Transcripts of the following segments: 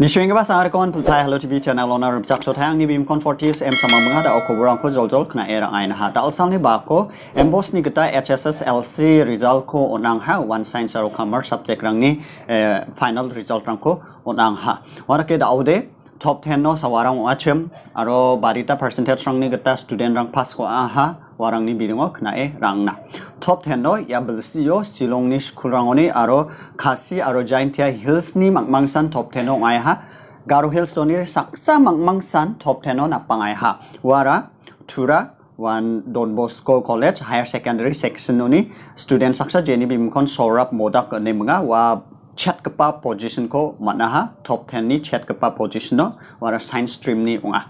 Nishwing ba sangar kon putai hello tv channel ona rum chak chotang ni bim confortis em sama mga da ko burang ko jol jol kna era ain ha. Dal sal ni ba ko em bos ni gata HSS LC result ko onang ha. One science aro kamar subject rang ni final result rang ko onang ha. Wara ke da aude top 10 no sawarang achem aro barita percentage rang ni gata student rang pass ko a ha warang ni e top 10 no ya belsi yo silong ni school rang oni aro khasi aro giantia hills ni mangmangsan top 10 no ngai ha. Garo hills to ni saksa mangmangsan top 10 no na pangai ha. Wara tura one Don Bosco College Higher Secondary Section ni. Student saksa jeni bim kon sorap modak ne mga wa chat kepa position ko mana ha. Top 10 ni chat kepa position no wara science stream ni unga.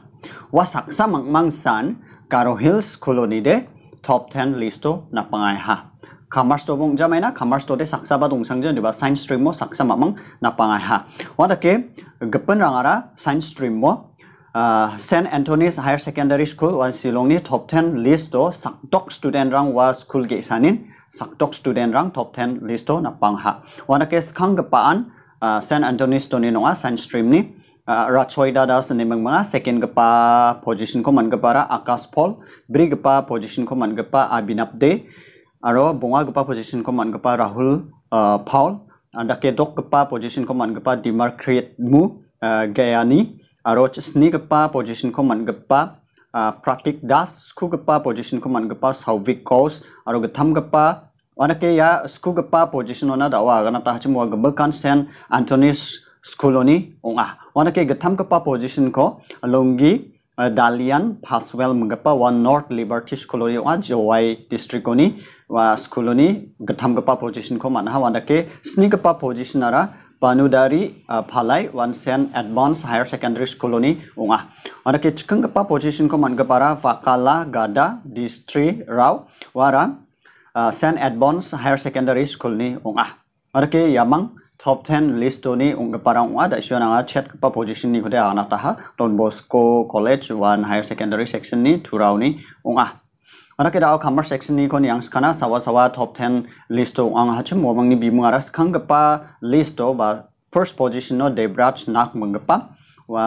Wa saksa mangmangsan Karo Hills Colony de top 10 listo na pangai ha. Commerce to bong jamai na commerce to de saksa ba dong sang di ba science stream mo saksa mamang na pangai ha. Wada ke gepen rangara science stream mo uh, St. Anthony's Higher Secondary School was silong ni top 10 list to sakdok student rang wa school ge sanin sakdok student rang top 10 list to na pangha. Wada ke skang uh. Anthony's to ni nonga science stream ni Ratchoi Dada senemang mga second gepa position ko man gepara Akas Paul beri gepa position ko man gepa Abinapde aro bunga gepa position ko man gepa Rahul uh, Paul anda ke dok gepa position ko man gepa Dimarcret Mu uh, Gayani aro sni gepa position ko man gepa Pratik Das sku gepa position ko man gepa Sauvik Kos aro getham gepa wanake ya sku gepa position ona dawa gana ta hachmu gebekan Saint Anthony's skuloni onga wana ke gatham kapa position ko alongi dalian paswell mengapa one north liberty skuloni onga jowai district oni wa skuloni gatham kapa position ko manha wana ke sni kapa position ara Panudari uh, Palai One Sen Advanced Higher Secondary School ni unga. Wana ke chikang kapa position ko man para Fakala Gada District Rao wara uh, Sen Advanced Higher Secondary School ni unga. Wana ke yamang top 10 list ni ung parang wa da shona nga chat pa position ni khode ana ta ha Don Bosco College one higher secondary section ni thurau ni unga ara ke da commerce section ni kon yang skana sawa sawa top 10 list ang ha chim momang ni bimu ara skang pa list ba first position no Debraj nak mangpa wa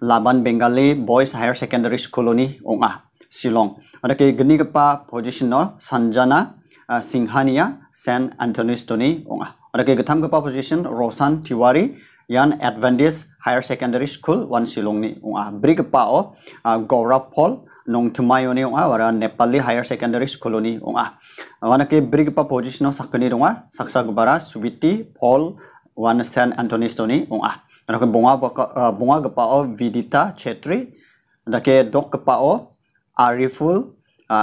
Laban Bengali Boys Higher Secondary School ni unga Silong. Ara ke gni pa position no Sanjana uh, Singhania San Antonio Stony unga Ada ke gatam ke position Rosan Tiwari yan Adventist Higher Secondary School wan silong ni. Unga bri ke pa o Gaurav Paul nong tumayo ni. Unga wara Nepali Higher Secondary School ni. Unga wana ke bri ke pa position sakani unga saksa gubara Subiti Paul wan San Antonio Stony unga ada ke bunga bunga ke pa o Vidita Chetri. Ada ke dok ke pa o Ariful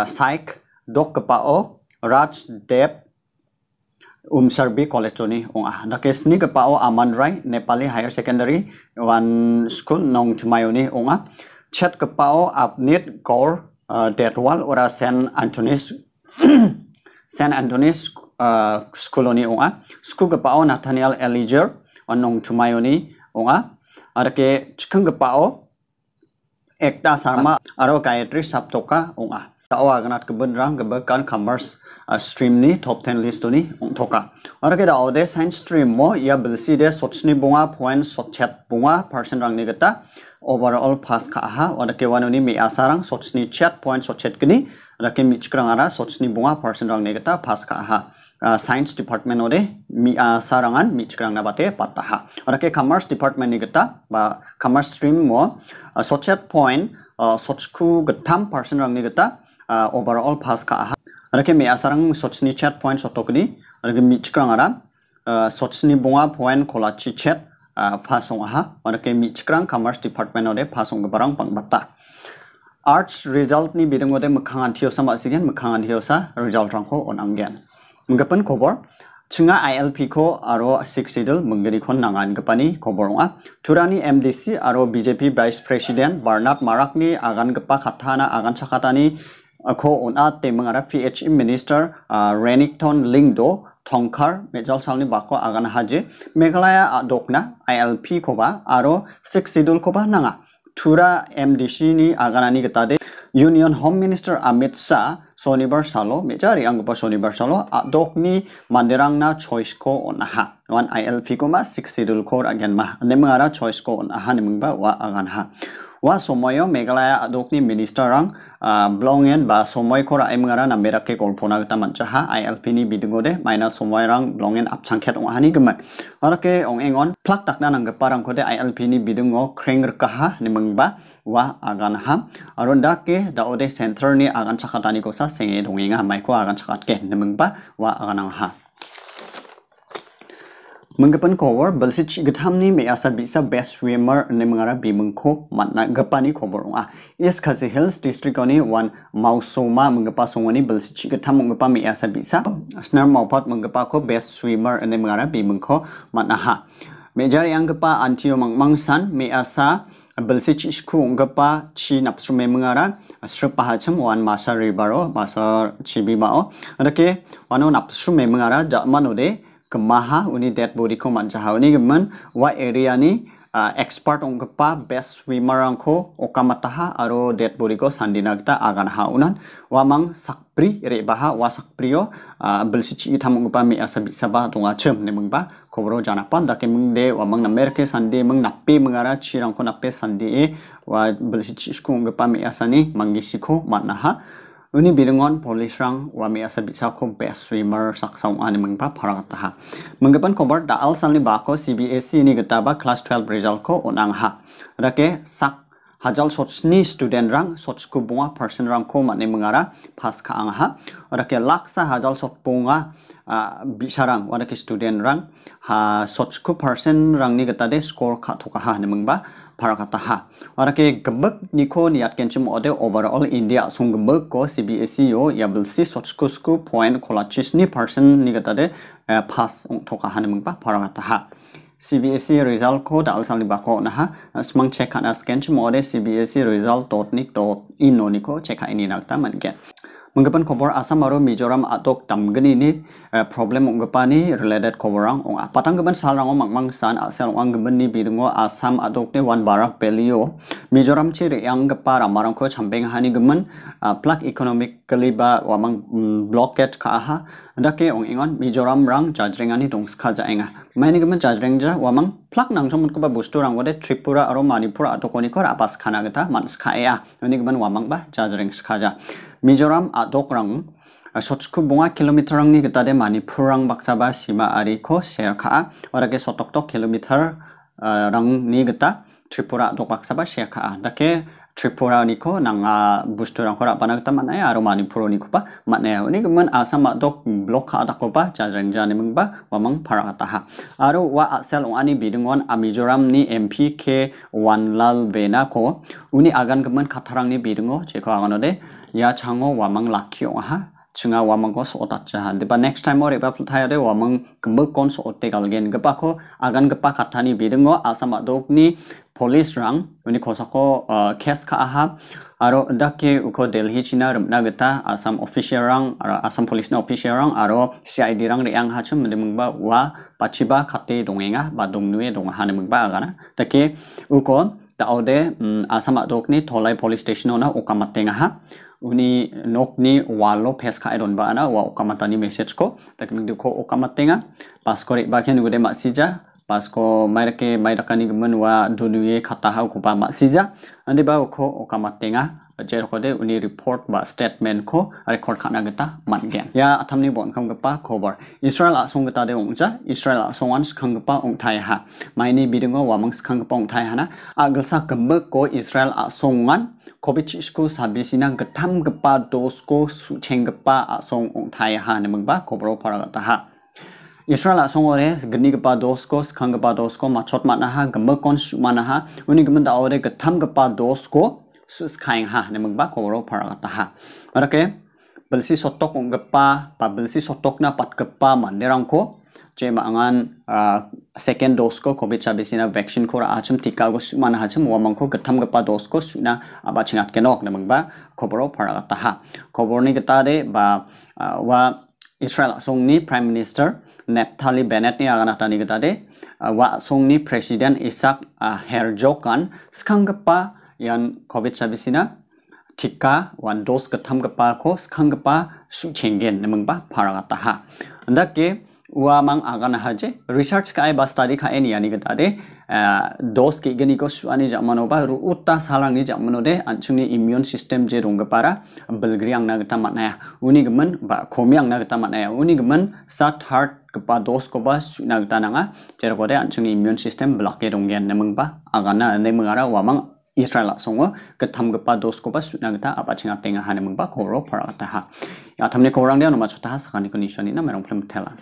Saik. Dok ke pa o Raj Deb Umsarbi College ni ong ah. Na kes ni kapao Aman Rai Nepali Higher Secondary one school nong tumayo ni ong ah. Chat kapao Apnit Gaur uh, Detwal ora Saint Anthony's Saint Anthony's uh, school ni ong ah. School kapao Nathaniel Elijah nong tumayo ni ong ah. Ada ke chikang kapao Ekta Sarma aro Gayatri Saptoka ong ah tawa ganat kebenrang kebekan commerce uh, stream ni top 10 list ni ong thoka. Ora ke daw de science stream mo ya bilsi de sochni bunga point sochet bunga percent rang ni gata overall pass ka ha ora ke wanu ni mi asarang sochni chat point sochet kini. Ora ke mi chikrang ara sochni bunga percent rang ni gata pass ka ha uh, science department ode mi asarangan mi chikrang na bate patta ha ora ke commerce department ni gata ba commerce stream mo. Uh, uh, uh, overall pass ka ha Rake me asarang sochni chat point sotokni rake mi chikrang ara sochni bunga point kolachi chat phasong aha. Rake mi chikrang commerce department ode phasong barang pangbata arts result ni bidang ode mkhang anthio sama sigen mkhang anthio sa result rang ko on anggen. Mgapan khobor chunga ILP ko aro six idol mungeri khon nangan gapani khobor nga turani MDC aro BJP vice president Barnard Marakni agan gapa khathana agan chakatani ako on at te mga PHE Minister uh, Renington Lingdo thongkhar mejal salni bako agan haje Meghalaya adokna ILP koba aro six koba nanga thura MDC ni aganani getade Union Home Minister Amit Shah Sonibar salo mejari ang pa Sonibar salo adok ni mandirang choice ko on ha wan ILP ko ma 6 sidul ko again ma ne mangara choice ko wa somoyo megalaya adok ni minister rang blongen ba somoy kora mangara na merake kolpona gata mancha ha ILP ni bidungo de maina somoy rang blongen apchangket ong hani gemat arake ong engon plak takna parang kode ILP ni bidungo kreng ni mangba wa agan ha aron dake da ode center ni agan chakatani ko sa senge dongenga mai ko agan chakat ke ni mangba wa agan ha मंगपन खबर बलसी गठामनी मेसा बीसा best Weimar ने मंगारा बीमंगो गप्पा गपानी खबर आ इस खासी हिल्स डिस्ट्रिक्ट वन मौसोमा मंगपा सोमानी बलसी गठाम मंगपा मेसा बीसा स्नर मौफत मंगपा को बेस्ट स्विमर ने मंगारा बीमंगो मतना हा मेजर यंगपा आंटीओ मंगमंग सान मेसा बलसी चिस्कू अंगपा छि नपसुमे मंगारा श्रपहाचम वन मासा रिबारो मासा छिबी माओ रके वनो नपसुमे मंगारा जमानोदे kemaha uni dead body ko manjaha uni gemen wa area ni uh, expert ong pa best swimmer ang ko okamataha aro dead body ko sandinagta agan wa mang sakpri re baha wa sakprio uh, belsi chi tham pa mi asabi saba tunga chem ne mung ba kobro jana pan da ke mung de wa mang namer ke sandi mung nappe mungara chirang ko nappe sandi e wa belsi chi ko pa mi asani mangisi ko manaha Uni bilangon polis rang wami asa bisa ko best swimmer saksang ani mengpa parang taha. Menggapan kobar da al salni bako CBSE ni getaba class 12 result ko onang ha. Rake sak hajal sotsni student rang sotsku bunga person rang ko mane mengara pas ka ang ha. Rake laksa hajal sot bunga uh, bisarang warake student rang ha sotsku person rang ni getade score ka thoka ha ne mengba parakata ha warake gebek niko niat kenchim ode overall india sung gebek ko cbse yo si sochku sku point kolachis ni person ni gata de pass ong thoka han mengpa parakata ha CBSE result ko dal sal ba ko na ha smang check kan as kenchim ode CBSE result dot nik dot in no niko check ini nakta man get Menggapan kobor Asam aro Mizoram atok tamgani ni problem unggapan ni related koborang ong patang gaban salang ong mangmang san asal ong gaban ni bidungo Asam atok ni wan barak pelio. Mizoram chi yang gapa ramarang ko champeng hani gaman plak economically ba wamang blockade ka aha dake ong ingon Mizoram rang jajrengani dong ska jaenga maini gaman jajreng ja wamang plak nang chomut ko ba bustu rang wade Tripura aro Manipur atokoni ko apas khana gata man ska ya ni gaban wamang ba jajreng ska ja. Mizoram adokrang sotsku bunga kilometer rang ni kita de Manipurang baksaba sima ari ko share ka orake sotok tok kilometer rang ni kita Tripura dok baksaba share ka dake Tripura ni ko nang bustu rang ko rapana kita mana ya aro Manipur ni ko pa mana ya ini kemen asam dok blok ka ada ko pa jajang jani meng ba wamang parata ha. Aro wa asal ani bidungon Mizoram ni MP ke Wanlal Bena ko. Uni agan kemen katarang ni bidungo ceko agan ode ya chango wamang lakyo ha. Chunga wamang ko so ta cha de ba next time ore ba thaya de wamang kembe kon so te gal gen gapa ko. Agan gapa kathani bidingo asama dok ni police rang uni khosa ko case ka aha aro dake uko delhi china rumna gata asam official rang aro asam police na official rang aro cid rang riang ha chum de mungba wa pachiba khate dongenga ba dongnue dong ha ne mungba agana. Take uko ta ode asama dok ni tholai police station ona ukamatenga ha. Uni nok ni walo pes ka idon ba na wa okamata ni message ko. Tak ming ko okamate nga pas ko ba khen gude ma sija pas ko mai ke mai rakani gmen wa dunuye khata ha ko ba ma sija ande ko okamate nga jer ko uni report ba statement ko record khana gata man gen. Ya athamni bon kham gapa khobar. Israel asong gata de ongja. Israel asongan khang gapa ong thai ha. Mai ni bidingo wa mang khang gapa ong thai hana agal sa gamba ko israel asongan kobichishko sabisina gatam gapa dosko sucheng gapa asong ong thai ha ne mangba kobro paragata ha Israel asong ore gni gapa dosko skang gapa dosko machot mana ha gamba kon mana ha uni gamba da ore gatam gapa dosko sus kaing ha ne mangba kobro paragata ha arake belsi sotok ong gapa pa belsi sotok na pat gapa manderang ko je mangan second dose ko covid chabisina vaccine ko achum tika go sumana hachum wamang ko gatham gapa dose ko suna aba chingat kenok namang ba khoboro paragata ha khobor ni gata de ba wa Israel song ni prime minister Naftali Bennett ni agana tani gata de wa song ni president Isaac Herzog kan skang gapa yan covid chabisina tika wan dos ketam gepa ko skang gepa su chengen nemang ba paragata ha. Andake ua mang agana haje research ka ai ba study ka eni ani gata de dos ke geni ko su ani jamano ba ru utta salang ni jamano de anchungni immune system je rong para ba kepa dos ko ba su na gata nanga. Jero ko de anchungni immune system block e rong gen nemang ba agana ne mengara wa mang Israel songo. Ketam gepa dos ko ba su na gata apa chinga tenga hane mengba koro para gata ha. Ya tamne korang dia no ma chota sakani ko nishani na merong plem tela